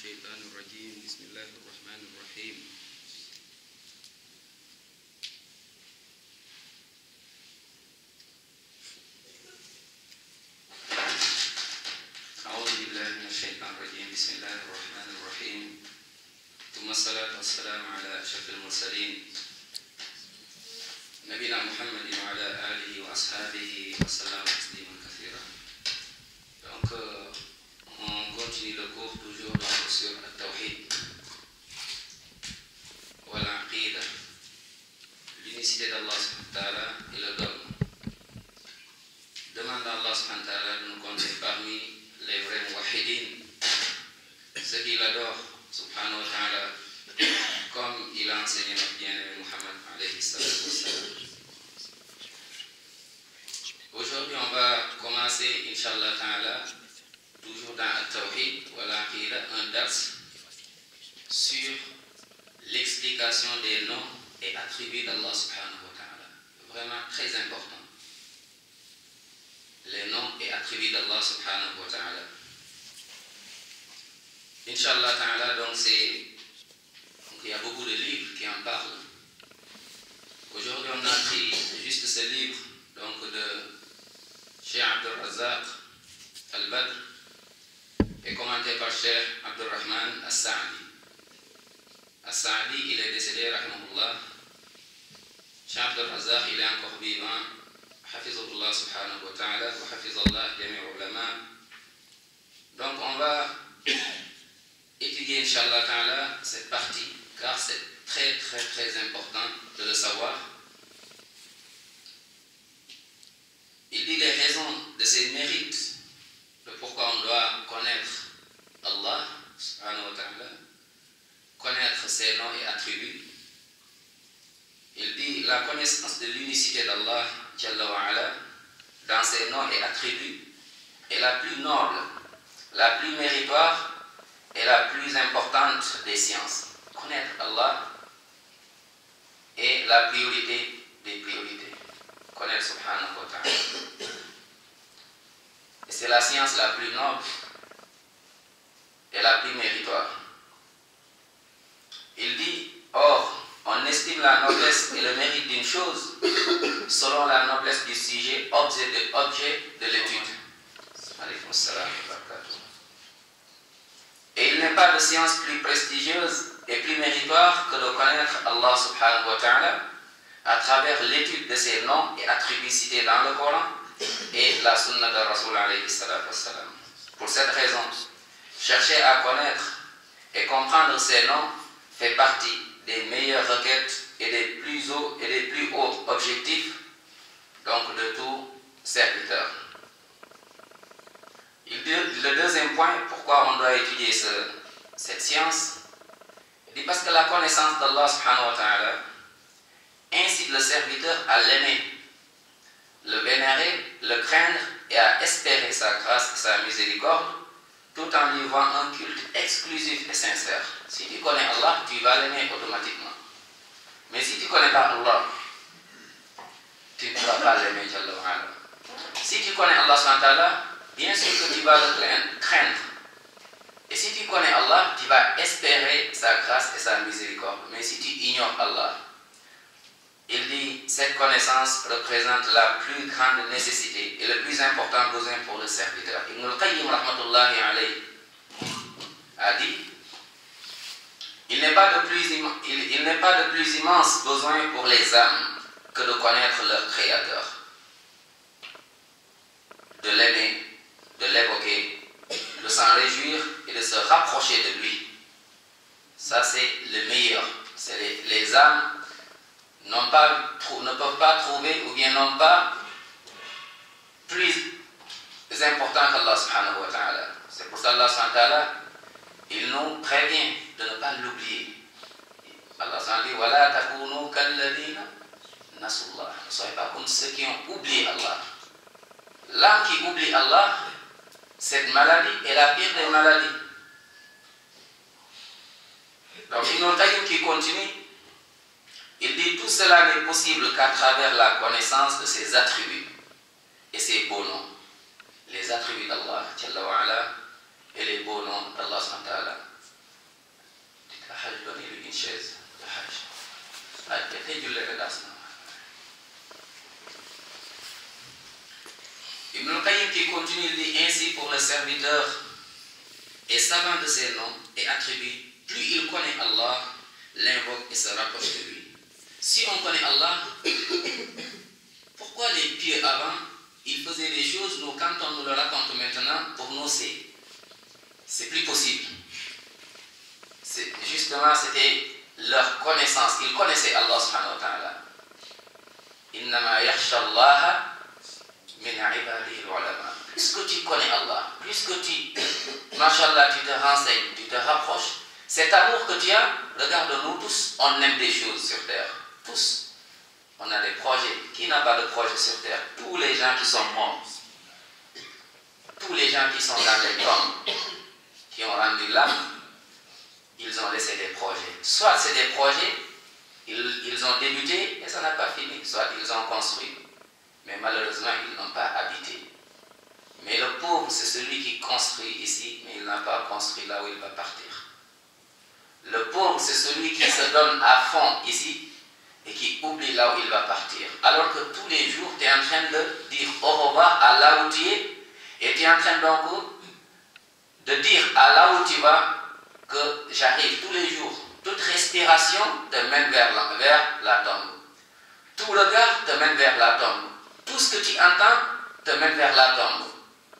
الشيطان الرجيم. بسم الله الرحمن الرحيم. أعوذ بالله من الشيطان الرجيم. بسم الله الرحمن الرحيم. ثم الصلاة والسلام على أشرف المرسلين. نبينا محمد وعلى آله وأصحابه وسلم تسليما continue le cours toujours donc, sur le tawhid l'aqidah, l'unicité d'Allah et le dogme. Demande à Allah de nous compter parmi les vrais muwahidines, ceux qui l'adorent subhanahu wa ta'ala comme il a enseigné notre bien-aimé Muhammad alayhi. Aujourd'hui, on va commencer, Inch'Allah Ta'ala, toujours dans le Tawhid, voilà, un dars sur l'explication des noms et attributs d'Allah Subhanahu wa Ta'ala. Vraiment très important. Les noms et attributs d'Allah Subhanahu wa Ta'ala. Inch'Allah Ta'ala, donc c'est. Il y a beaucoup de livres qui en parlent. Aujourd'hui, on a pris juste ce livre donc de Cheikh Abdul Razak Al-Badr est commenté par Cheikh Abdul Rahman As-Sa'di. As-Sa'di, il est décédé, rahimahullah. Cheikh Abdul Razak, il est encore vivant. Hafizullah subhanahu wa ta'ala. Donc on va étudier, Inch'Allah ta'ala, cette partie, car c'est très très très important de le savoir. Il dit les raisons de ses mérites, de pourquoi on doit connaître Allah, subhanahu wa ta'ala, connaître ses noms et attributs. Il dit la connaissance de l'unicité d'Allah, dans ses noms et attributs, est la plus noble, la plus méritoire et la plus importante des sciences. Connaître Allah est la priorité des priorités. Connaître subhanahu wa ta'ala. C'est la science la plus noble et la plus méritoire. Il dit, or, on estime la noblesse et le mérite d'une chose selon la noblesse du sujet, objet de, l'étude. Et il n'est pas de science plus prestigieuse et plus méritoire que de connaître Allah subhanahu wa ta'ala à travers l'étude de ses noms et attributs cités dans le Coran et la sunna de Rasul alayhi Pour cette raison, chercher à connaître et comprendre ces noms fait partie des meilleures requêtes et des plus hauts et des plus hauts objectifs donc de tout serviteur. Le deuxième point, pourquoi on doit étudier ce, cette science, dit parce que la connaissance d'Allah subhanahu wa ta'ala incite le serviteur à l'aimer, le vénérer, le craindre et à espérer sa grâce et sa miséricorde, tout en vouant un culte exclusif et sincère. Si tu connais Allah, tu vas l'aimer automatiquement. Mais si tu ne connais pas Allah, tu ne vas pas l'aimer. Si tu connais Allah, bien sûr que tu vas le craindre. Et si tu connais Allah, tu vas espérer sa grâce et sa miséricorde. Mais si tu ignores Allah, il dit cette connaissance représente la plus grande nécessité et le plus important besoin pour le serviteur. Ibn al-Qayyim a dit il n'est pas, de plus il, pas de plus immense besoin pour les âmes que de connaître leur Créateur, de l'aimer, de l'évoquer, de s'en réjouir et de se rapprocher de lui. Ça, c'est le meilleur. C'est les âmes pas, ne peuvent pas trouver ou bien n'ont pas plus important qu'Allah subhanahu wa ta'ala. C'est pour ça Allah subhanahu wa ta'ala, il nous prévient de ne pas l'oublier. Allah dit, Wala takunu kalladina nasullah. Ne soyez pas comme ceux qui ont oublié Allah. L'âme qui oublie Allah, cette maladie est la pire des maladies. Donc, y a qui continue il dit tout cela n'est possible qu'à travers la connaissance de ses attributs et ses beaux noms. Les attributs d'Allah et les beaux noms d'Allah. Donnez-lui une chaise. Na. Ibn al-Qayyim qui continue dit ainsi pour le serviteur et savant de ses noms et attributs, plus il connaît Allah, l'invoque et se rapproche de lui. Si on connaît Allah, pourquoi les pieux avant, ils faisaient des choses, nous, quand on nous le raconte maintenant, pour nous, c'est, c'est plus possible. C'est, justement, c'était leur connaissance. Ils connaissaient Allah subhanahu wa ta'ala. Innama min. Plus que tu connais Allah, plus que tu, mashallah, tu te renseignes, tu te rapproches, cet amour que tu as, regarde-nous tous, on aime des choses sur terre. Tous. On a des projets. Qui n'a pas de projet sur terre? Tous les gens qui sont morts. Tous les gens qui sont dans les tombes, qui ont rendu l'âme, ils ont laissé des projets. Soit c'est des projets, ils, ils ont débuté et ça n'a pas fini. Soit ils ont construit, mais malheureusement, ils n'ont pas habité. Mais le pauvre, c'est celui qui construit ici, mais il n'a pas construit là où il va partir. Le pauvre, c'est celui qui se donne à fond ici et qui oublie là où il va partir. Alors que tous les jours, tu es en train de dire au revoir à là où tu es et tu es en train donc de dire à là où tu vas que j'arrive tous les jours. Toute respiration te mène vers la, vers la tombe. Tout regard te mène vers la tombe. Tout ce que tu entends te mène vers la tombe.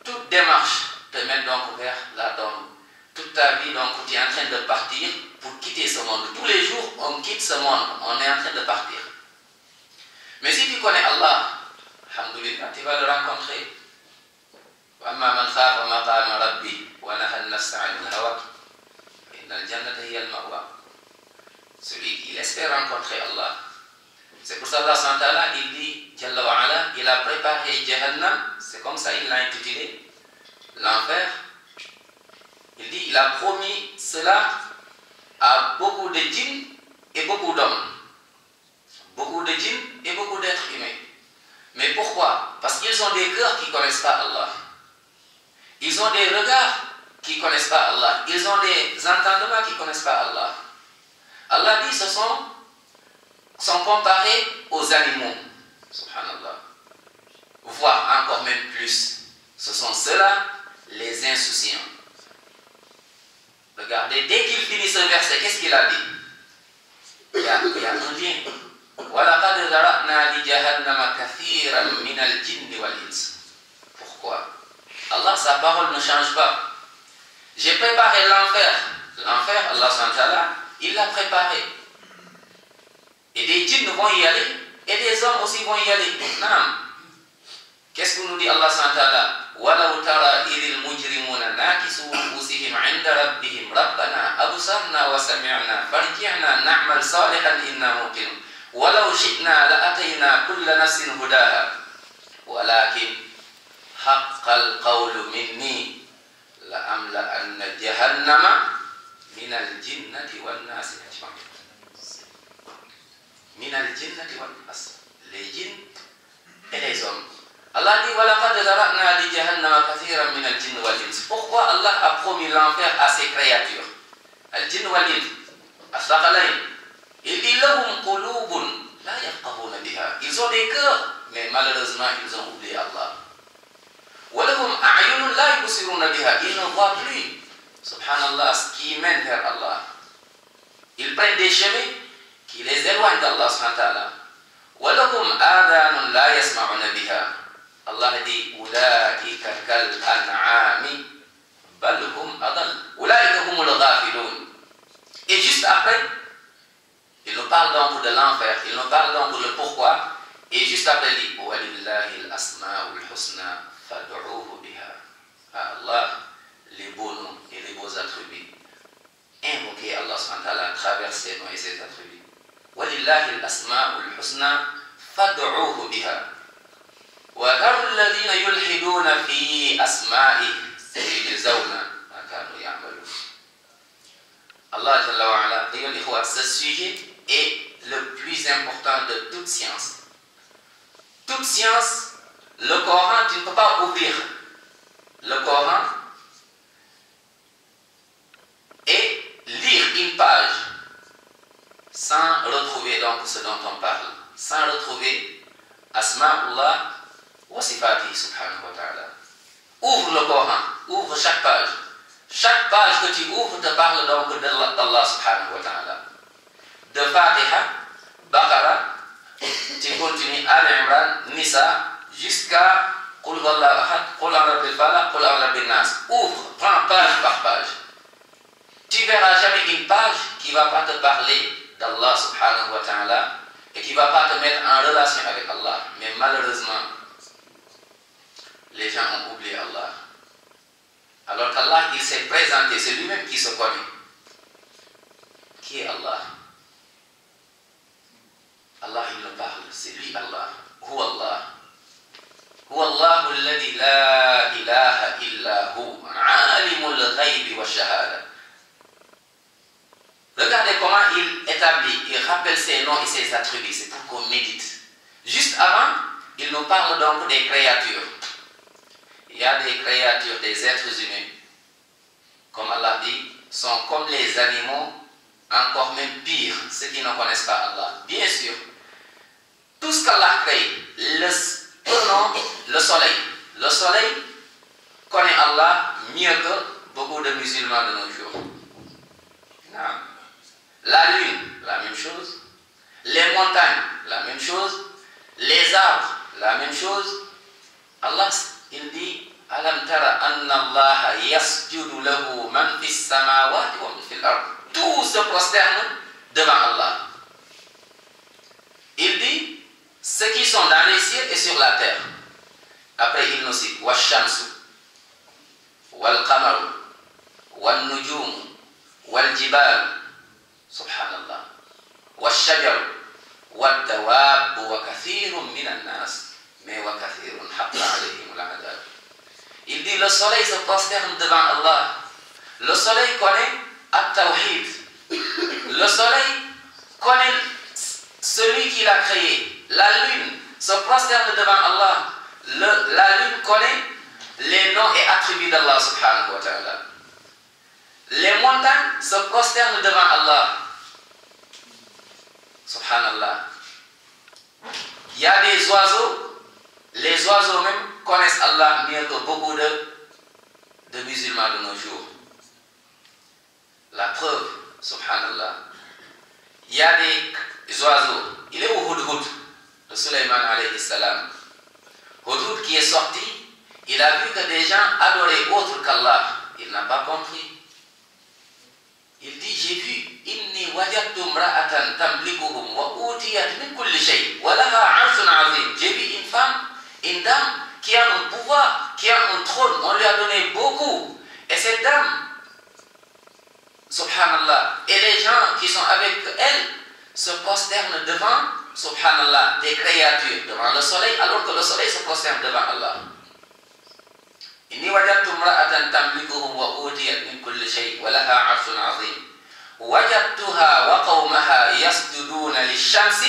Toute démarche te mène donc vers la tombe. Toute ta vie, donc, tu es en train de partir pour quitter ce monde. Tous les jours, on quitte ce monde, on est en train de partir. Mais si tu connais Allah, alhamdulillah, tu vas le rencontrer. Celui qui espère rencontrer Allah. C'est pour ça qu'Allah il dit, il a préparé Jahannam, c'est comme ça il l'a intitulé, l'enfer. Il dit, il a promis cela à beaucoup de djinns et beaucoup d'hommes. Beaucoup de djinns et beaucoup d'êtres humains. Mais pourquoi? Parce qu'ils ont des cœurs qui ne connaissent pas Allah. Ils ont des regards qui ne connaissent pas Allah. Ils ont des entendements qui ne connaissent pas Allah. Allah dit ce sont, sont comparés aux animaux. Subhanallah. Voire encore même plus. Ce sont ceux-là les insouciants. Regardez, dès qu'il finit ce verset, qu'est-ce qu'il a dit? Il a, il y. Pourquoi? Allah, sa parole ne change pas. J'ai préparé l'enfer. L'enfer, Allah il l'a préparé. Et des djinns vont y aller, et des hommes aussi vont y aller. Non. Qu'est-ce que nous dit Allah Santala ولو ترى إذ المجرمون ناكسوا رؤوسهم عند ربهم ربنا أبصرنا وسمعنا فارجعنا نعمل صالحا إنا موقنون ولو شئنا لأتينا كل نفس هداها ولكن حق القول مني لأملأن جهنم من الجنة والناس أجمعين من الجنة والناس les djinns et les hommes Allah dit وَلَقَدْ ذَرَأْنَا لِجَهَنَّمَ كَثِيرًا مِنَ الْجِنِّ وَالْإِنسِ Pourquoi Allah a promis l'enfer à ses créatures Al-Jinn wal-Ins, As-Saqalain. Il dit لَهُمْ قُلُوبٌ لَا يَفْقَهُونَ بِهَا Ils ont des cœurs, mais malheureusement ils ont oublié Allah. وَلَهُمْ أَعْيُنٌ لَا يُبْصِرُونَ بِهَا Ils ne voient plus, subhanallah, ce qui mène vers Allah. Ils prennent des chemins qui les éloignent d'Allah subhanahu wa ta'ala. وَلَهُمْ آذَانٌ لَا يَسْمَعُونَ بِهَا Allah dit Ulaika kal an'ami bal hum adal. Ulaika humul ghafilun. Et juste après, il nous parle donc de l'enfer, il nous parle donc de pourquoi. Et juste après, il dit Walillahi al-asma'ul husna fad'uhu biha. Allah, les beaux noms et les beaux attributs. Invoquez Allah subhanahu wa ta'ala à travers ses noms et ses attributs. Walillahi al-asma'ul husna fad'uhu biha. الذين ce sujet est le plus important de toute science. Toute science, le Coran, tu ne peux pas ouvrir le Coran et lire une page sans retrouver donc ce dont on parle, sans retrouver Asma'ullah Ouvre le Coran, ouvre chaque page. Chaque page que tu ouvres te parle donc d'Allah subhanahu wa ta'ala. De Fatiha, Baqara, tu continues Al Imran, Nisa, jusqu'à Qul Qul Qul Nas. Ouvre, prends page par page. Tu verras jamais une page qui ne va pas te parler d'Allah subhanahu wa ta'ala et qui ne va pas te mettre en relation avec Allah. Mais malheureusement, les gens ont oublié Allah. Alors qu'Allah, il s'est présenté, c'est lui-même qui se connaît. Qui est Allah Allah, il le parle, c'est lui Allah. Hu Allah. Hu Allah الذي لا إله إلا هو عالم الغيب والشهادة Regardez comment il établit, il rappelle ses noms et ses attributs, c'est pour qu'on médite. Juste avant, il nous parle donc des créatures. Il y a des créatures, des êtres humains, comme Allah dit, sont comme les animaux, encore même pire, ceux qui ne connaissent pas Allah. Bien sûr, tout ce qu'Allah crée, le, prenons le soleil. Le soleil connaît Allah mieux que beaucoup de musulmans de nos jours. La lune, la même chose. Les montagnes, la même chose. Les arbres, la même chose. Allah, il dit Alam tara anna Allah yasjudu lahu man fis samawati wa man fil ard. Tout se prosterne devant Allah. Il dit ceux qui sont dans les cieux et sur la terre. Après, il nous cite Wa shamsu, wal qamaru, wal nujum, wal jibal, subhanallah, wa shajar, wa dawab, wa kathirun minan nas, mais Il dit le soleil se prosterne devant Allah. Le soleil connaît At-Tawhid. Le soleil connaît celui qui l'a créé. La lune se prosterne devant Allah. La lune connaît les noms et attributs d'Allah subhanahu wa ta'ala. Les montagnes se prosternent devant Allah. Subhanallah. Il y a des oiseaux, les oiseaux même connaissent Allah mieux que beaucoup de, de musulmans de nos jours. La preuve, subhanallah. Il y a des oiseaux. Il est où Hudhud, le Suleiman alayhi salam? Hudhud qui est sorti, il a vu que des gens adoraient autre qu'Allah. Il n'a pas compris. Il dit, j'ai vu, inni mra'atan tamlikuhum wa. J'ai vu une femme, une dame qui a un pouvoir, qui a un trône. On lui a donné beaucoup. Et cette dame, subhanallah, et les gens qui sont avec elle se prosternent devant, subhanallah, des créatures, devant le soleil, alors que le soleil se prosterne devant Allah. إني وجدت امرأة تملكهم وأوتيت من كل شيء ولها عرش عظيم وجدتها وقومها يسجدون للشمس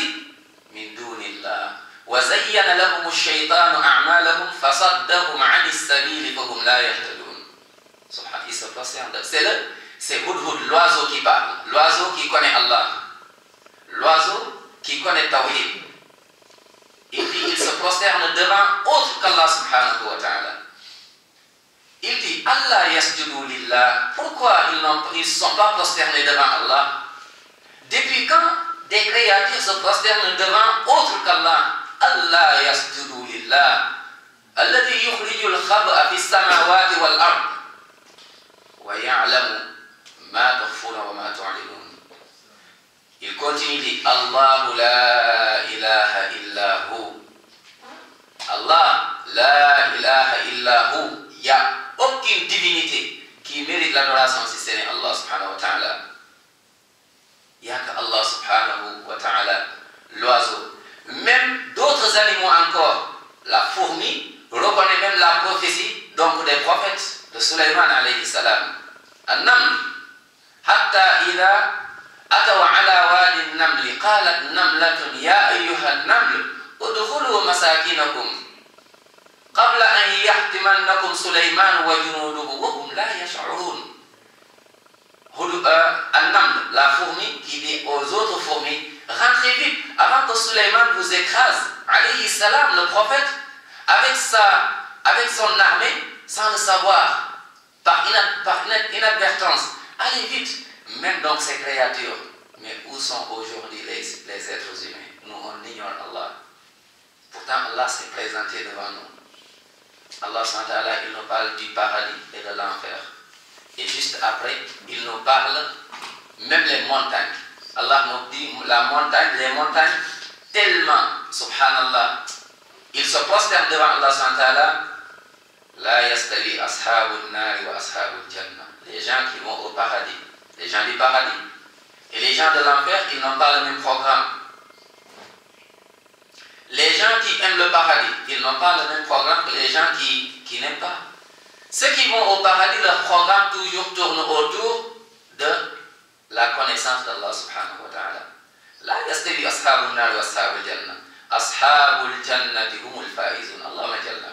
من دون الله وزين لهم الشيطان أعمالهم فصدهم عن السبيل فهم لا يهتدون سبحان il se prosterne c'est le c'est Hudhud l'oiseau qui parle l'oiseau qui connaît Allah l'oiseau qui connaît Tawhid et puis il se prosterne devant autre qu'Allah subhanahu wa ta'ala il dit Allah yasjudu lillah. Pourquoi ils ne sont pas prosternés devant Allah Depuis quand des créatures se prosternent devant autre qu'Allah Allah yasjudu lillah. الذي يخرج الخبأ في السماوات والأرض ويعلم ما تخفون وما تعلنون Il continue Allah la ilaha illa hu. Allah la ilaha illa hu. Il n'y a aucune divinité qui mérite l'adoration si ce n'est Allah subhanahu wa ta'ala. Il n'y a que Allah subhanahu wa ta'ala, l'oiseau. Même d'autres animaux encore, la fourmi reconnaît même la prophétie donc des prophètes de Sulaiman alayhi salam. النمل حتى إذا أتوا على وادي النمل قالت نملة يا أيها النمل ادخلوا مساكنكم قبل أن يحتمنكم سليمان وجنوده وهم لا يشعرون النمل la fourmi qui dit aux autres fourmis rentrez vite avant que Suleiman vous écrase alayhi salam le prophète avec, sa, avec son armée sans le savoir par, inadvertance. Allez vite. Même donc ces créatures. Mais où sont aujourd'hui les, les êtres humains? Nous, on ignore Allah. Pourtant, Allah s'est présenté devant nous. Allah il nous parle du paradis et de l'enfer. Et juste après, il nous parle même les montagnes. Allah nous dit la montagne, les montagnes, tellement, subhanallah, ils se prosternent devant Allah subhanahu La yastavi ashabul nari wa ashabul jannah. Les gens qui vont au paradis, les gens du paradis. Et les gens de l'enfer, ils n'ont pas le même programme. Les gens qui aiment le paradis, ils n'ont pas le même programme que les gens qui, qui n'aiment pas. Ceux qui vont au paradis, leur programme toujours tourne autour de la connaissance d'Allah subhanahu wa ta'ala. La wa ashabul jannah. Ashabul jannati humul faizun.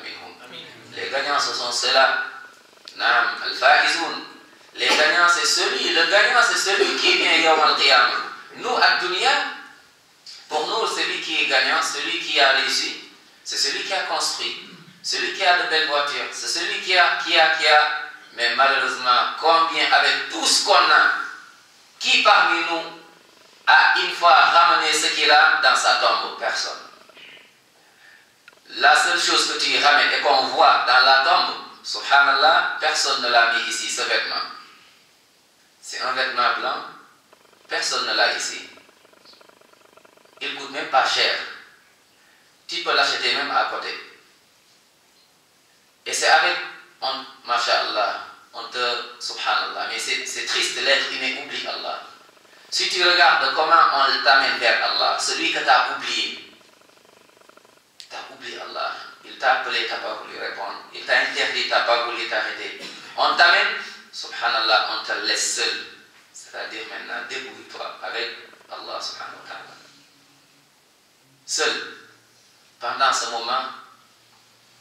Minhum. Les gagnants, ce sont ceux-là. Nam, al-faizoun. Les gagnants, c'est celui, le gagnant, c'est celui qui vient yawm al-qiyamah. Nous, à dunya, pour nous, celui qui est gagnant, celui qui a réussi, c'est celui qui a construit, celui qui a de belles voitures, c'est celui qui a, qui a, qui a. Mais malheureusement, combien avec tout ce qu'on a, qui parmi nous a une fois ramené ce qu'il a dans sa tombe Personne. La seule chose que tu ramènes et qu'on voit dans la tombe, subhanallah, personne ne l'a mis ici, ce vêtement. C'est un vêtement blanc, personne ne l'a ici. Il ne coûte même pas cher. Tu peux l'acheter même à côté. Et c'est avec, on, mashallah, on te, subhanallah, mais c'est triste, l'être humain oublie Allah. Si tu regardes comment on t'amène vers Allah, celui que tu oublié, tu as oublié Allah. Il t'a appelé, tu pas voulu répondre. Il t'a interdit, tu pas voulu t'arrêter. On t'amène, subhanallah, on te laisse seul. C'est-à-dire maintenant, débrouille-toi avec Allah subhanahu. Seul. Pendant ce moment,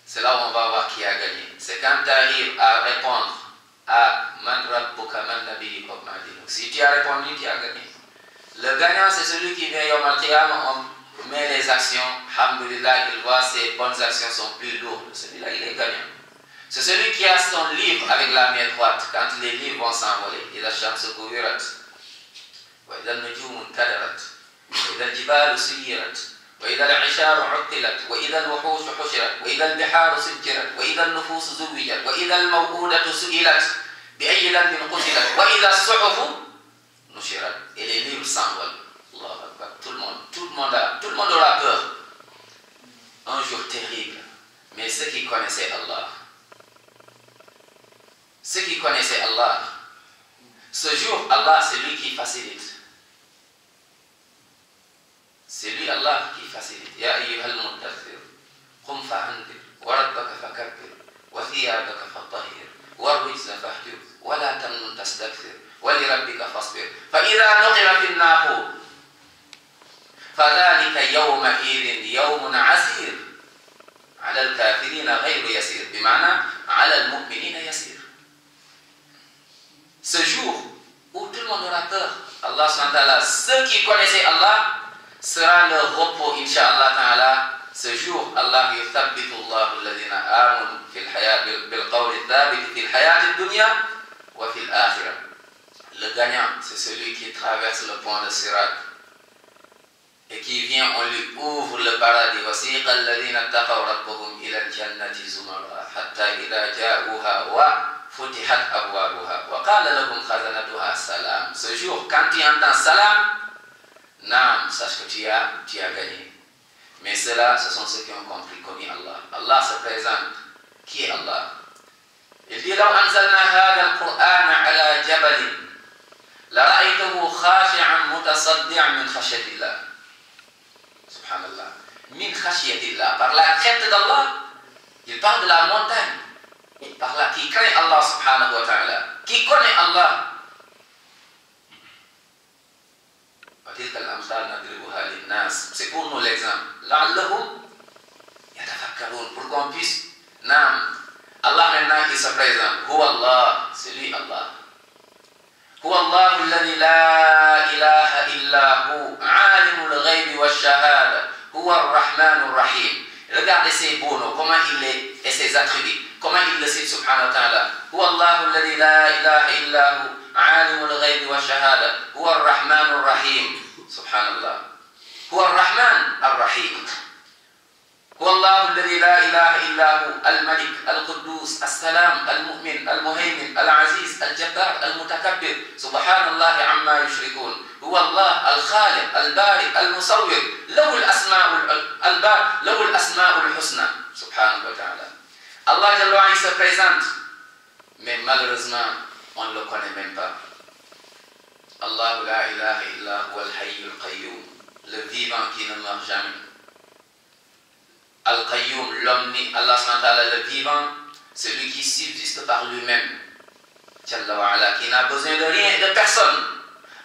c'est là où on va voir qui a gagné. C'est quand tu arrives à répondre à Man Rabbuka Man Nabi Si tu as répondu, tu as gagné. Le gagnant, c'est celui qui vient Yom Al-Qiyamah, mais les actions, alhamdulillah, il voit ses bonnes actions sont plus lourdes. Celui-là, il est gagnant. C'est celui qui a son livre avec la main droite, quand les livres vont s'envoler. Il a Shamsu Kubirat, وإذا النجوم انكدرت وإذا الجبال سيرت وإذا العشار عطلت وإذا الوحوش حشرت وإذا البحار سجرت وإذا النفوس زوجت وإذا الموءودة سئلت بأي ذنب قتلت وإذا الصحف نشرت et les livres s'envolent tout le monde, tout le monde, a, tout le monde aura peur. Un jour terrible. Mais ceux qui connaissaient Allah, ceux qui connaissaient Allah, ce jour, Allah, c'est lui qui facilite. C'est lui, Allah, qui facilite. Ya ayyuhal mudathir, qum fa'andir, wa rabbaka fakabbir, wa thiyabaka fatahir, wa rujza fahjur, wa la tamnun tastakthir, wa li rabbika fasbir. Fa idha nuqira fi الناقور فذلك يومئذ يوم عسير على الكافرين غير يسير بمعنى على المؤمنين يسير Ce jour où tout le monde aura peur, Allah SWT, ceux qui connaissaient Allah, sera leur repos, Inch'Allah Ta'ala. Ce jour, Allah يثبت الله الذين آمنوا في الحياة بالقول الثابت في الحياة الدنيا وفي الآخرة. Le gagnant, c'est celui qui traverse le pont de Sirat et qui vient, on lui ouvre le paradis. وسيق الذين اتقوا ربهم إلى الجنة زمرا حتى إذا جاءوها وفتحت أبوابها وقال لهم خزنتها سلام. Ce jour, quand tu entends salam, Nam, sache que tu as, tu as gagné. Mais ceux-là, ce sont ceux qui ont compris comment Allah. Allah se présente. Qui est Allah Il dit لو أنزلنا هذا القرآن على جبل لرأيته خاشعا متصدعا من خشية الله subhanallah, min khashiyatillah, par la crainte d'Allah, il parle de la montagne, par là, qui craint Allah subhanahu wa ta'ala, qui connaît Allah. تلك الأمثال نضربها للناس؟ سيكون نو ليكزامبل لعلهم يتفكرون. بور كون بيس نعم. الله من ناكي سبريزان هو الله. سلي الله. هو الله الذي لا إله إلا هو. عالم الغيب والشهادة. هو الرحمن الرحيم. Regardez ses bonos, comment il est. Et ses attributs, comment il le الذي لا إله إلا هو. عالم الغيب والشهادة. هو الرحمن الرحيم. سبحان الله هو الرحمن الرحيم. هو الله الذي لا إله إلا هو. الملك القدوس السلام المؤمن المهيمن العزيز الجبار المتكبر. سبحان الله عما يشركون. هو الله الخالق البارئ المصور. له الأسماء البارئ له الأسماء الحسنى. سبحانه وتعالى. Allah Jalla se présente mais on ne le connaît même pas. Allah la ilaha illa huwa al-hayyul qayyum le vivant qui ne meurt jamais. Al-Qayyum, l'omni, Allah le vivant, celui qui subsiste par lui-même, qui n'a besoin de rien et de personne,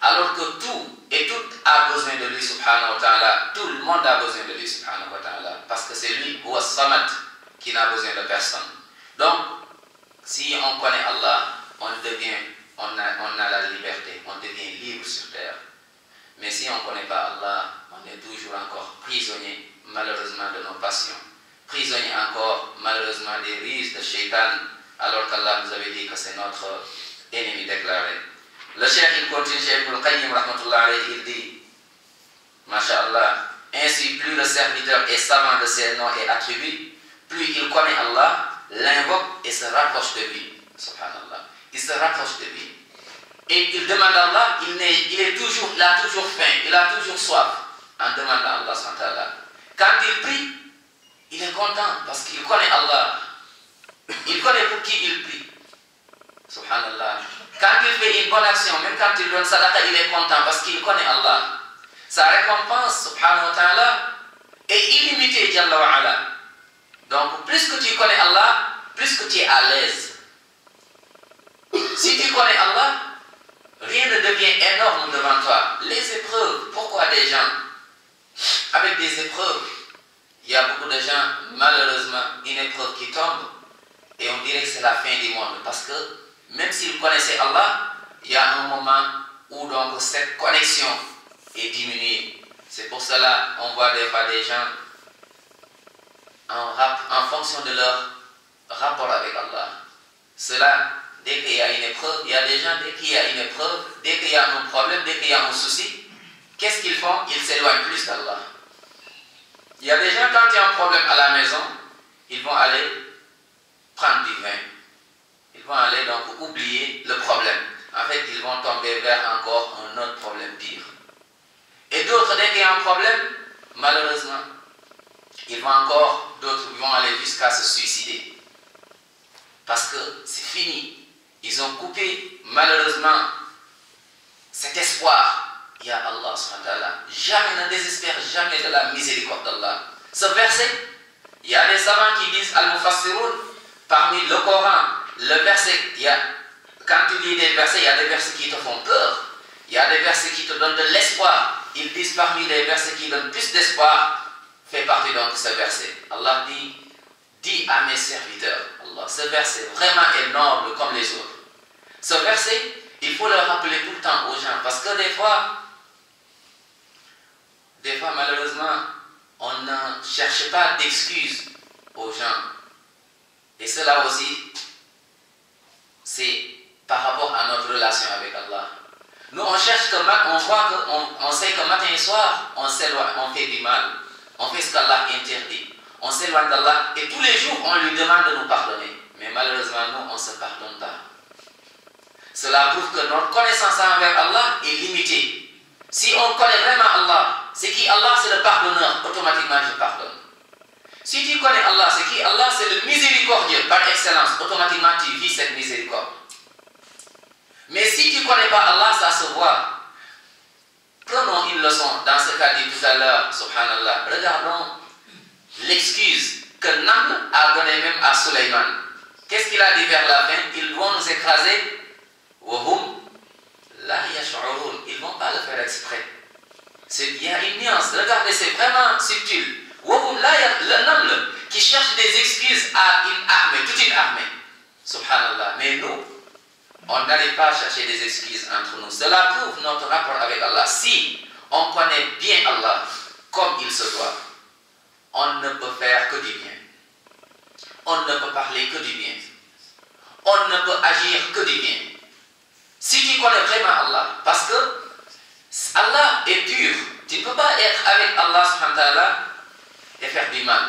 alors que tout et tout a besoin de lui, subhanahu ta'ala, tout le monde a besoin de lui, subhanahu ta'ala, parce que c'est lui, ou Samad, qui n'a besoin de personne. Donc, si on connaît Allah, on devient, a, la liberté, on devient libre sur terre. Mais si on ne connaît pas Allah, on est toujours encore prisonnier malheureusement de nos passions, prisonniers encore malheureusement des ruses de Shaitan, alors qu'Allah nous avait dit que c'est notre ennemi déclaré. Le cheikh il continue, Cheikh Ibn Qayyim, il dit, Masha'Allah, ainsi plus le serviteur est savant de ses noms et attributs, plus il connaît Allah, l'invoque et se rapproche de lui. Subhanallah. Il se rapproche de lui. Et il demande à Allah, il, est, toujours, il a toujours faim, il a toujours soif, en demandant à Allah. Quand il prie, il est content parce qu'il connaît Allah. Il connaît pour qui il prie. Subhanallah. Quand il fait une bonne action, même quand il donne sadaqa, il est content parce qu'il connaît Allah. Sa récompense, subhanahu wa est illimitée, Jalla. Donc, plus que tu connais Allah, plus que tu es à l'aise. Si tu connais Allah, rien ne devient énorme devant toi. Les épreuves, pourquoi des gens? Avec des épreuves. Il y a beaucoup de gens, malheureusement, une épreuve qui tombe et on dirait que c'est la fin du monde. Parce que même s'ils connaissaient Allah, il y a un moment où donc cette connexion est diminuée. C'est pour cela on voit des fois des gens en, en fonction de leur rapport avec Allah. Cela, dès qu'il y a une épreuve, il y a des gens, dès qu'il y a une épreuve, dès qu'il y a un problème, dès qu'il y a un souci, qu'est-ce qu'ils font? Ils s'éloignent plus d'Allah. Il y a des gens, quand il y a un problème à la maison, ils vont aller prendre du vin. Ils vont aller donc oublier le problème. En fait, ils vont tomber vers encore un autre problème pire. Et d'autres, dès qu'il y a un problème, malheureusement, ils vont encore, d'autres vont aller jusqu'à se suicider. Parce que c'est fini. Ils ont coupé, malheureusement, cet espoir Ya Allah Jamais ne désespère jamais de la miséricorde d'Allah. Ce verset, il y a des savants qui disent Al-Mufassirun, parmi le Coran, le verset, quand tu lis des versets, il y a des versets qui te font peur. Il y a des versets qui te donnent de l'espoir. Ils disent parmi les versets qui donnent plus d'espoir, fait partie donc de ce verset. Allah dit, dis à mes serviteurs, Allah, ce verset vraiment est noble comme les autres. Ce verset, il faut le rappeler tout le temps aux gens parce que des fois, des fois, malheureusement, on ne cherche pas d'excuses aux gens. Et cela aussi, c'est par rapport à notre relation avec Allah. Nous, on cherche que, on voit qu'on on sait que matin et soir, on s'éloigne, on fait du mal. On fait ce qu'Allah interdit. On s'éloigne d'Allah et tous les jours, on lui demande de nous pardonner. Mais malheureusement, nous, on ne se pardonne pas. Cela prouve que notre connaissance envers Allah est limitée. Si on connaît vraiment Allah, c'est qui Allah, c'est le pardonneur, automatiquement je pardonne. Si tu connais Allah, c'est qui Allah, c'est le miséricordieux par excellence, automatiquement tu vis cette miséricorde. Mais si tu ne connais pas Allah, ça se voit. Prenons une leçon dans ce qu'a dit tout à l'heure, subhanallah. Regardons l'excuse que Nam a donnée même à Suleiman. Qu'est-ce qu'il a dit vers la fin? Ils vont nous écraser. Ils ne vont pas le faire exprès. Il y a une nuance. Regardez, c'est vraiment subtil. Le noble qui cherche des excuses à une armée, toute une armée. Subhanallah. Mais nous, on n'allait pas chercher des excuses entre nous. Cela prouve notre rapport avec Allah. Si on connaît bien Allah comme il se doit, on ne peut faire que du bien. On ne peut parler que du bien. On ne peut agir que du bien. Si tu connais vraiment Allah, parce que Allah est pur, tu ne peux pas être avec Allah et faire du mal.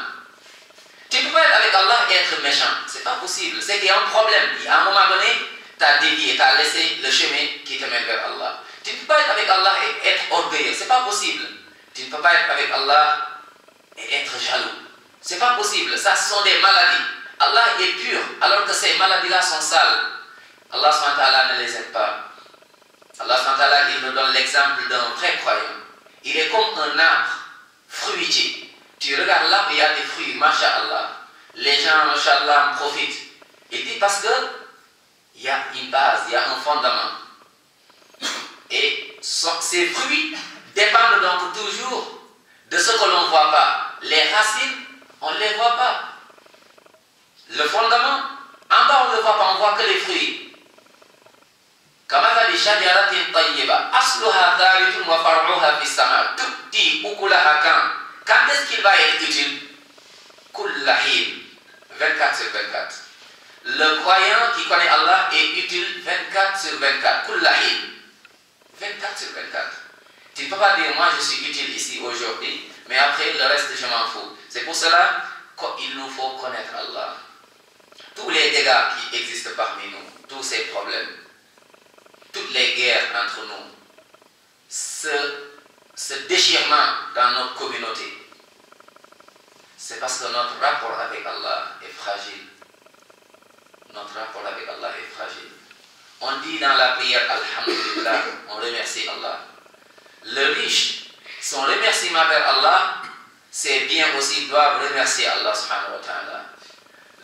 Tu ne peux pas être avec Allah et être méchant. C'est pas possible. C'est qu'il y a un problème. À un moment donné, tu as dévié, tu as laissé le chemin qui te mène vers Allah. Tu ne peux pas être avec Allah et être orgueilleux. C'est pas possible. Tu ne peux pas être avec Allah et être jaloux. C'est pas possible. Ça, ce sont des maladies. Allah est pur, alors que ces maladies-là sont sales. Allah subhanahu ne les aide pas. Allah subhanahu il nous donne l'exemple d'un vrai croyant. Il est comme un arbre fruitier. Tu regardes là, il y a des fruits, masha'Allah. Les gens, masha'Allah, en profitent. Il dit parce que il y a une base, il y a un fondament. Et ces fruits dépendent donc toujours de ce que l'on ne voit pas. Les racines, on ne les voit pas. Le fondement, en bas on ne le voit pas, on voit que les fruits quand quand est-ce qu'il va être utile 24 sur 24 le croyant qui connaît Allah est utile 24 sur 24 kullahin 24 sur 24 tu ne peux pas dire moi je suis utile ici aujourd'hui mais après le reste je m'en fous. C'est pour cela qu'il nous faut connaître Allah. Tous les dégâts qui existent parmi nous tous ces problèmes les guerres entre nous, ce, ce déchirement dans notre communauté, c'est parce que notre rapport avec Allah est fragile. Notre rapport avec Allah est fragile. On dit dans la prière Alhamdulillah, on remercie Allah. Le riche, son remerciement vers Allah, c'est bien aussi doivent remercier Allah subhanahu wa ta'ala.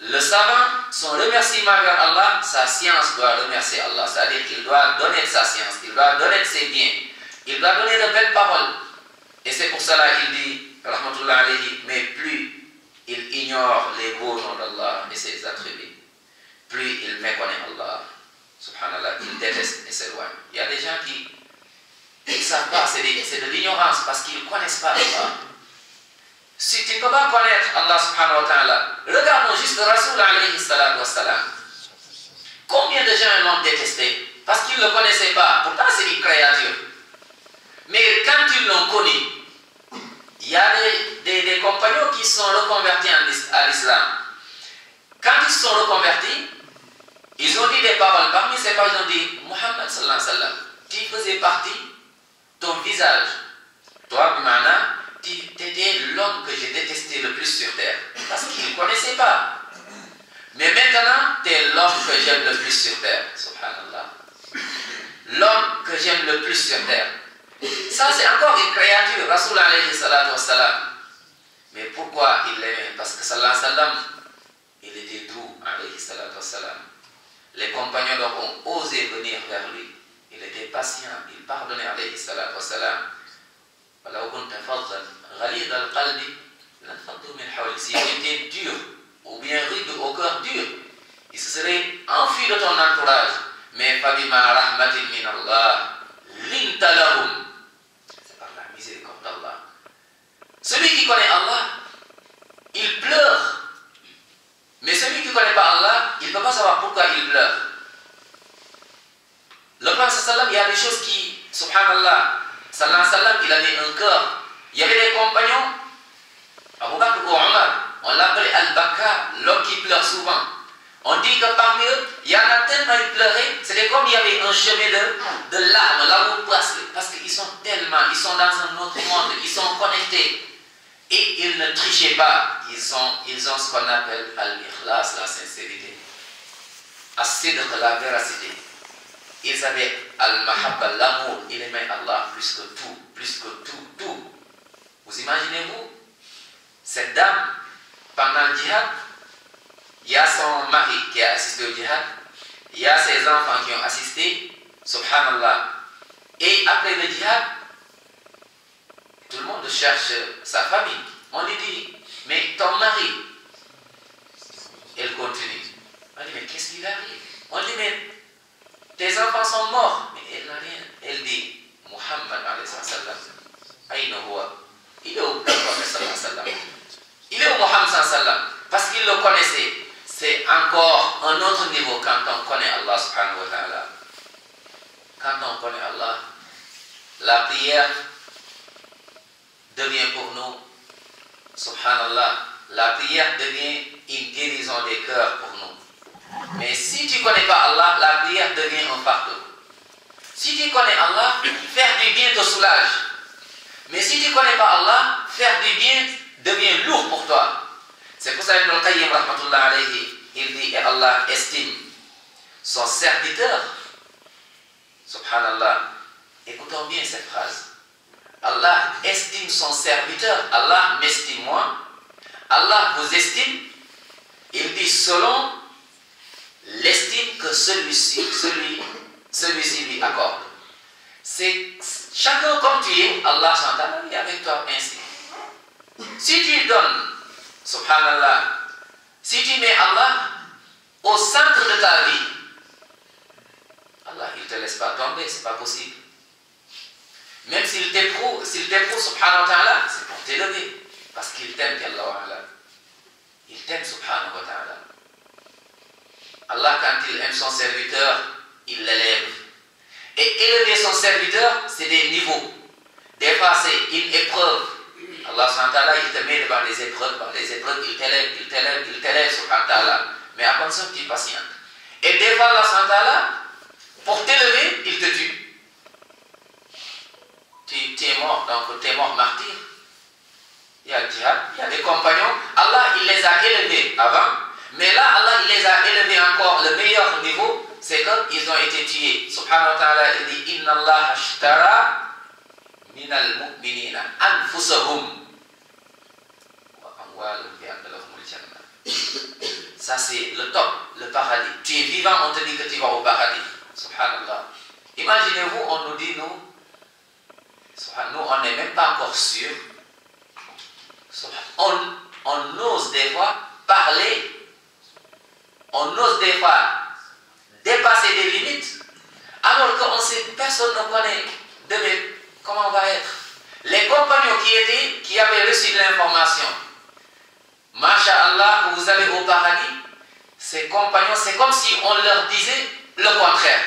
Le savant, son remerciement vers Allah, sa science doit remercier Allah. C'est-à-dire qu'il doit donner sa science, il doit donner ses biens, il doit donner de belles paroles. Et c'est pour cela qu'il dit, Rahmatullah alayhi, mais plus il ignore les beaux noms d'Allah et ses attributs, plus il méconnaît Allah. Subhanallah, il déteste et s'éloigne. Il y a des gens qui ne savent pas, c'est de, de l'ignorance parce qu'ils ne connaissent pas Allah. Si tu ne peux pas connaître Allah subhanahu wa ta'ala, regardons juste Rasul alayhi salam. Combien de gens l'ont détesté parce qu'ils ne le connaissaient pas Pourtant, c'est une créature. Mais quand ils l'ont connu, il y a des, des, compagnons qui sont reconvertis à l'islam. Quand ils sont reconvertis, ils ont dit des paroles. Parmi ces paroles, ils ont dit Muhammad sallallahu alayhi wa sallam, tu faisais partie, ton visage, toi, Bimana, tu étais l'homme que j'ai détesté le plus sur terre. Parce qu'il ne connaissait pas. Mais maintenant, tu es l'homme que j'aime le plus sur terre. Subhanallah. L'homme que j'aime le plus sur terre. Ça, c'est encore une créature. Rasul alayhi salatu wassalam. Mais pourquoi il l'aimait Parce que sallallahu alayhi wa sallam, il était doux alayhi salatu wassalam. Les compagnons donc ont osé venir vers lui. Il était patient, il pardonnait alayhi salatu wassalam. ولو كنت فظا غليظ القلب لانفضوا من حولك s'il était dur ou bien rude au cœur dur ce serait enfui de ton entourage. Mais Fabima Rahmatin min Allah. C'est par la miséricorde d'Allah. Celui qui connaît Allah, il pleure. Mais celui qui ne connaît pas Allah, il ne peut pas savoir pourquoi il pleure. Le prophète, il y a des choses qui, subhanallah, sallam, il avait un cœur. Il y avait des compagnons, Abu Bakr ou Omar, on l'appelait Al-Bakr, l'homme qui pleure souvent. On dit que parmi eux, il y en a tellement ils pleuraient, c'était comme il y avait un chemin de, de larmes, là où parce, parce qu'ils sont tellement, ils sont dans un autre monde, ils sont connectés. Et ils ne trichaient pas, ils, sont, ils ont ce qu'on appelle Al-Ikhlas, la sincérité. As-Sidq, la véracité. Ils avaient Al-Mahabba, l'amour, il aimait Allah plus que tout, plus que tout, tout. Vous imaginez-vous? Cette dame, pendant le djihad, il y a son mari qui a assisté au djihad, il y a ses enfants qui ont assisté, subhanallah. Et après le djihad, tout le monde cherche sa famille. On lui dit, mais ton mari, elle continue. On dit, mais qu'est-ce qui lui arrive? On dit, mais tes enfants sont morts. Mais elle n'a rien. Elle dit, Muhammad. Il est au alayhi wa sallam? sallam, parce qu'il le connaissait. C'est encore un autre niveau quand on connaît Allah subhanahu wa ta'ala. Quand on connaît Allah, la prière devient pour nous, subhanallah, la prière devient une guérison des cœurs pour nous. Mais si tu ne connais pas Allah, la prière devient un fardeau. Si tu connais Allah, faire du bien te soulage. Mais si tu ne connais pas Allah, faire du bien devient lourd pour toi. C'est pour ça que il dit, et Allah estime son serviteur. Subhanallah. Écoutons bien cette phrase. Allah estime son serviteur. Allah m'estime moi. Allah vous estime. Il dit selon l'estime que celui-ci celui, celui lui accorde. C'est chacun comme tu es, Allah est avec toi ainsi. Si tu donnes, subhanallah, si tu mets Allah au centre de ta vie, Allah, il ne te laisse pas tomber, c'est pas possible. Même s'il t'éprouve, s'il t'éprouve, subhanahu wa c'est pour t'élever. Parce qu'il t'aime, Allah. Il t'aime, subhanahu wa ta'ala. Allah, quand il aime son serviteur, il l'élève. Et élever son serviteur, c'est des niveaux. Des fois, c'est une épreuve. Allah, subhanahu il te met devant des épreuves, devant des épreuves, il t'élève, il t'élève, il t'élève, subhanahu. Mais à condition que tu patientes. Et fois, Allah, subhanahu pour t'élever, il te tue tu, es mort, donc tu es mort martyr. Il y a il y a des compagnons. Allah, il les a élevés avant, mais là, Allah, il les a élevés encore. Le meilleur niveau, c'est qu'ils ont été tués. Subhanahu wa ta'ala, il dit Inna Allah ashtara minal mu'minina anfusahum ça c'est le top, le paradis. Tu es vivant, on te dit que tu vas au paradis. Subhanallah. Imaginez-vous, on nous dit, nous, nous, on n'est même pas encore sûr. On, ose des fois parler, on ose des fois dépasser des limites, alors qu'on sait, personne ne connaît comment on va être. Les compagnons qui étaient, qui avaient reçu l'information, Masha'Allah, vous allez au paradis, ces compagnons, c'est comme si on leur disait le contraire.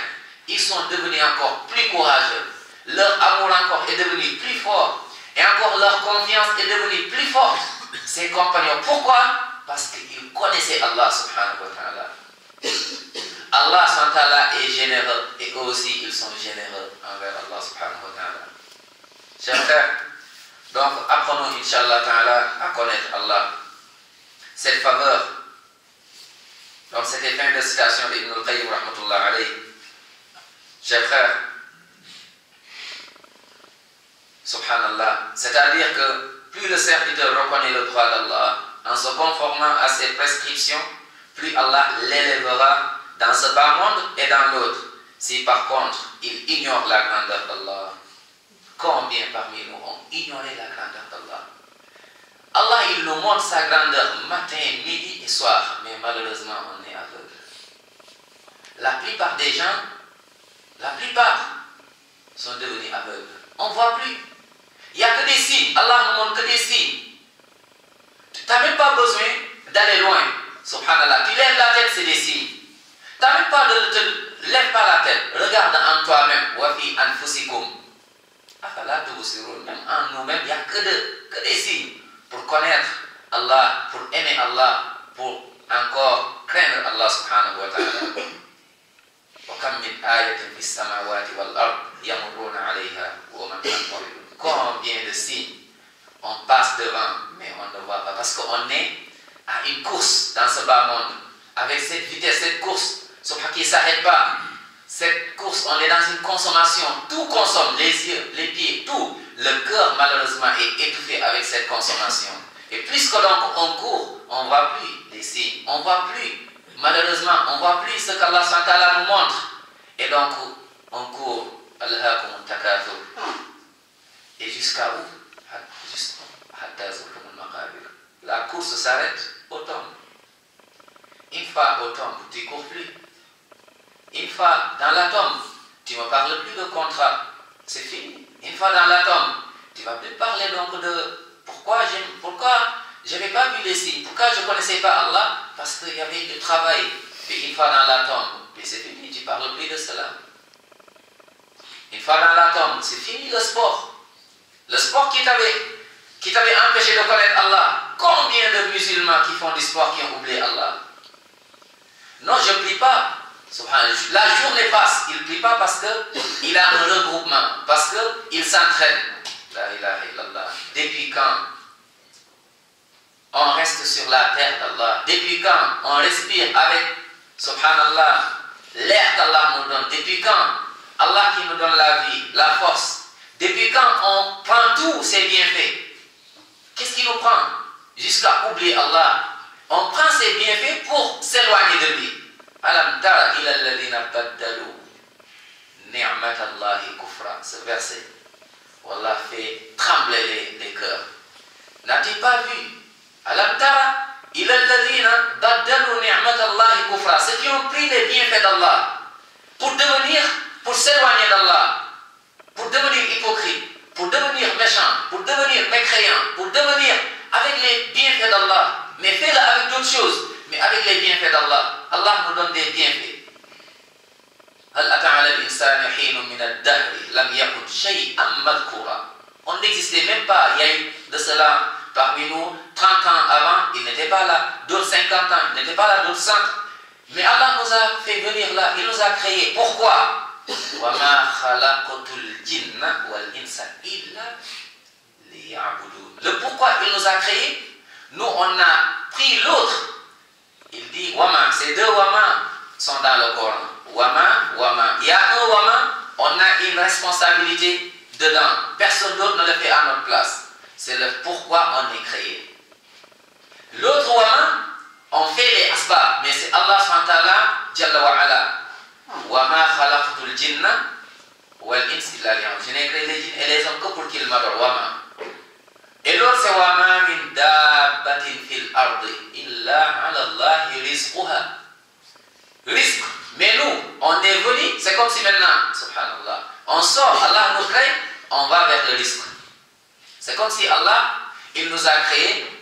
Ils sont devenus encore plus courageux leur amour encore est devenu plus fort et encore leur confiance est devenue plus forte. Ses compagnons, pourquoi? Parce qu'ils connaissaient Allah subhanahu wa ta'ala. Allah subhanahu wa ta'ala est généreux et eux aussi ils sont généreux envers Allah subhanahu wa ta'ala. Chers frères, donc apprenons inshallah ta'ala à connaître Allah. Cette faveur, donc c'était fin de citation d'Ibn al-Qayyim rahmatullah alayhi. Chers frères, Subhanallah. C'est-à-dire que plus le serviteur reconnaît le droit d'Allah en se conformant à ses prescriptions, plus Allah l'élèvera dans ce bas monde et dans l'autre. Si par contre il ignore la grandeur d'Allah, combien parmi nous ont ignoré la grandeur d'Allah? Allah, il nous montre sa grandeur matin, midi et soir, mais malheureusement, on est aveugle. La plupart des gens, la plupart, sont devenus aveugles. On ne voit plus. Il n'y a que des signes. Allah ne montre que des signes. Tu n'as même pas besoin d'aller loin. Subhanallah. Tu lèves la tête, c'est des signes. Tu n'as même pas de te lève pas la tête. Regarde en toi-même. Wafi anfusikum. Même en nous-mêmes, il n'y a que, que des signes pour connaître Allah, pour aimer Allah, pour encore craindre Allah subhanahu wa ta'ala. وكم من آية في السماوات والأرض يمرون عليها ومن أنظر combien de signes on passe devant, mais on ne voit pas. Parce qu'on est à une course dans ce bas monde. Avec cette vitesse, cette course, qui ne s'arrête pas. Cette course, on est dans une consommation. Tout consomme, les yeux, les pieds, tout. Le cœur, malheureusement, est étouffé avec cette consommation. Et puisque donc on court, on ne voit plus les signes. On ne voit plus, malheureusement, on ne voit plus ce qu'Allah nous montre. Et donc, on court. Allah et jusqu'à où La course s'arrête au tombe. Une fois au tombe, tu ne cours plus. Une fois dans la tombe, tu ne parles plus de contrat. C'est fini. Une fois dans la tombe, tu vas plus parler donc de pourquoi j'aime, pourquoi je n'avais pas vu les signes. Pourquoi je ne connaissais pas Allah Parce qu'il y avait du travail. Et une fois dans la tombe, mais c'est fini, tu ne parles plus de cela. Une fois dans la tombe, c'est fini le sport. Le sport qui t'avait qui t'avait empêché de connaître Allah. Combien de musulmans qui font du sport qui ont oublié Allah? Non, je ne prie pas. La journée passe, il ne prie pas parce qu'il a un regroupement, parce qu'il s'entraîne. La ilaha illallah. Depuis quand? On reste sur la terre d'Allah Depuis quand on respire avec, subhanallah, l'air qu'Allah nous donne? Depuis quand Allah qui nous donne la vie, la force? Depuis quand on prend tous ses bienfaits? Qu'est-ce qui nous prend Jusqu'à oublier Allah? On prend ses bienfaits pour s'éloigner de lui. Alam tara ila alladhina baddalu ni'matallahi kufra. Ce verset, Allah fait trembler les, les cœurs. N'as-tu pas vu Alam tara ila alladhina baddalu ni'matallahi kufra. Ceux qui ont pris bienfaits d'Allah pour devenir, pour s'éloigner d'Allah, pour devenir hypocrite pour devenir méchant, pour devenir mécréant, pour devenir avec les bienfaits d'Allah. Mais fais-le avec d'autres choses, mais avec les bienfaits d'Allah. Allah nous donne des bienfaits. On n'existait même pas. Il y a eu de cela parmi nous 30 ans avant, il n'était pas là. D'autres 50 ans, il n'était pas là. D'autres 100. Mais Allah nous a fait venir là. Il nous a créés. Pourquoi? Le pourquoi il nous a créés, nous on a pris l'autre. Il dit Wama, ces deux Wama sont dans le Coran. Wama, Wama. Il y a un Wama, on a une responsabilité dedans. Personne d'autre ne le fait à notre place. C'est le pourquoi on est créé. L'autre Wama, on fait les asbab, mais c'est Allah Jalla wa ala Wama khalaqtul jinna wal ins illa Je n'ai créé les djinns et les hommes que pour qu'ils m'adorent. Wama. Et l'autre c'est Wama min dabbatin fil ardi illa ala Allahi rizquha. Risque. Mais nous, on est venu, c'est comme si maintenant, subhanallah, on sort, Allah nous crée, on va vers le risque. C'est comme si Allah, il nous a créés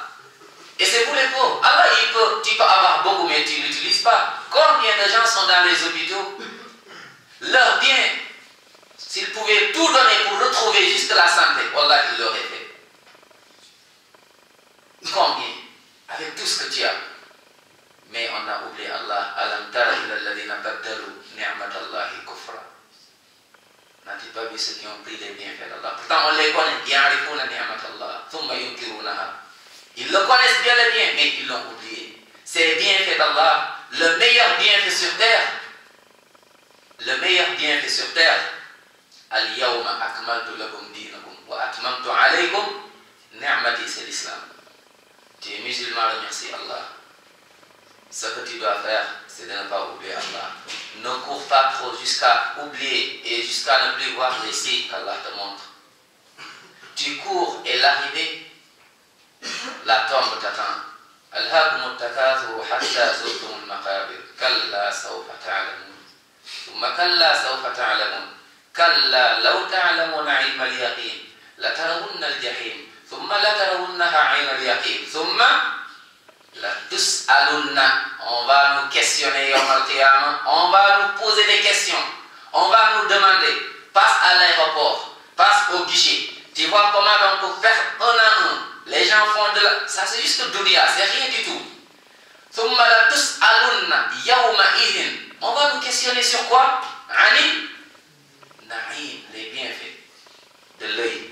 Et c'est pour les pauvres. Peut, tu peux avoir beaucoup, mais tu ne l'utilises pas. Combien de gens sont dans les hôpitaux? Leur bien s'il pouvait tout donner pour retrouver juste la santé, Wallah, il l'aurait fait. Combien? Avec tout ce que tu as. Mais on a oublié Allah. Alam tara ila baddalu ni'matallahi kufra. N'a-t-il pas vu ceux qui ont pris les bienfaits d'Allah? Pourtant, on les connaît. Ya'rifuna ni'matallah. Thumma yunkirunaha. Ils le connaissent bien les biens, mais ils l'ont oublié. C'est les bienfaits d'Allah. Le meilleur bienfait sur terre. Le meilleur bienfait sur terre Al-yawma akmaltu lakum dinakum wa atmamtu alaykum ni'mati c'est l'islam. Tu es musulman, remercie Allah. Ce que tu dois faire, c'est de ne pas oublier Allah. Ne cours pas trop jusqu'à oublier et jusqu'à ne plus voir les signes qu'Allah te montre. Tu cours et l'arrivée, لا توم تتان ألهاكم التكاثر حتى زرتم المقابر. كلا سوف تعلمون. ثم كلا سوف تعلمون. كلا لو تعلمون علم اليقين لترون الجحيم. ثم لترونها عين اليقين. ثم لتسألن. On va nous questionner يوم القيامة on va nous poser des questions. On va nous demander. Passe à l'aéroport. Passe au guichet. Tu vois comment on peut faire un à Les gens font de la... Ça, c'est juste dunya, c'est rien du tout. On va nous questionner sur quoi? Ani? Naïm, les bienfaits de l'œil.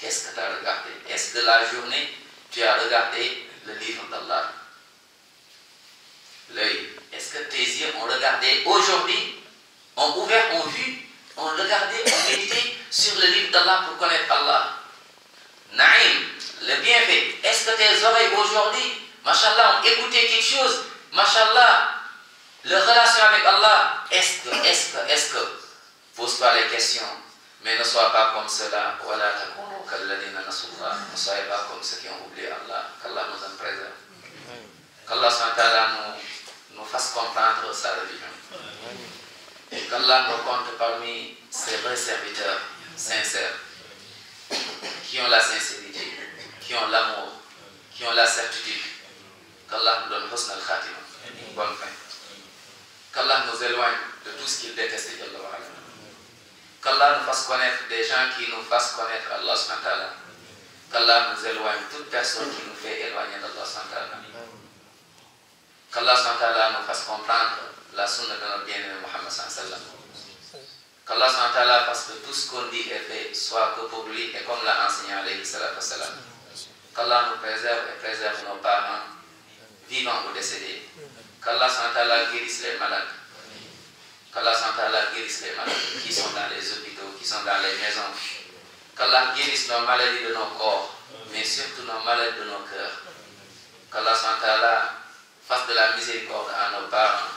Qu'est-ce que tu as regardé? Est-ce que la journée, tu as regardé le livre d'Allah. L'œil. Est-ce que tes yeux ont regardé aujourd'hui? Ont ouvert, ont vu Ont regardé, ont médité sur le livre d'Allah pour connaître Allah. Naïm, le bienfait. Est-ce que tes oreilles aujourd'hui, machallah, ont écouté quelque chose Mashallah, leur relation avec Allah, est-ce que, est-ce que, est-ce que, pose-toi les questions, mais ne sois pas comme cela. Voilà, ne soyez pas comme ceux qui ont oublié Allah, qu'Allah nous en préserve. Qu'Allah nous, nous fasse comprendre sa religion. Et qu'Allah nous compte parmi ses vrais serviteurs sincères, qui ont la sincérité, qui ont l'amour, qui ont la certitude. Qu'Allah nous donne al-khatima, une. Qu'Allah nous éloigne de tout ce qu'il déteste. Qu'Allah nous fasse connaître des gens qui nous fassent connaître Allah subhanahu Qu'Allah nous éloigne toute personne qui nous fait éloigner d'Allah subhanahu Qu'Allah subhanahu nous fasse comprendre la sunna de notre bien-aimé Muhammad sallallahu Qu'Allah subhanahu fasse que tout ce qu'on dit et fait soit que pour lui et comme l'a enseigné alayhi salatu. Qu'Allah nous préserve et préserve nos parents vivants ou décédés. Qu'Allah subhanahu guérisse les malades. Qu'Allah subhanahu guérisse les malades qui sont dans les hôpitaux, qui sont dans les maisons. Qu'Allah guérisse nos maladies de nos corps, mais surtout nos maladies de nos cœurs. Qu'Allah fasse de la miséricorde à nos parents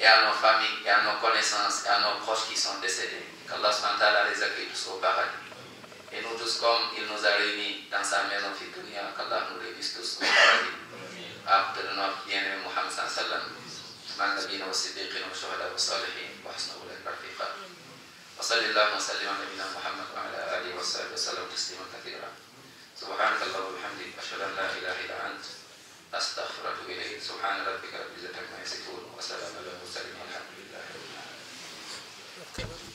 et à nos familles et à nos connaissances et à nos proches qui sont décédés. Qu'Allah les accueille tous au paradis. Sa maison Fitunia, qu'Allah nous réunisse tous au paradis. À côté de notre bien-aimé Muhammad sallam, مع النبيين والصديقين والشهداء والصالحين وحسن أولئك رفيقا وصلى الله وسلم على نبينا محمد وعلى آله وصحبه وسلم تسليما كثيرا سبحانك اللهم وبحمدك أشهد أن لا إله إلا أنت أستغفرك إليك سبحان ربك رب العزة عما يصفون وسلام على المرسلين والحمد لله رب العالمين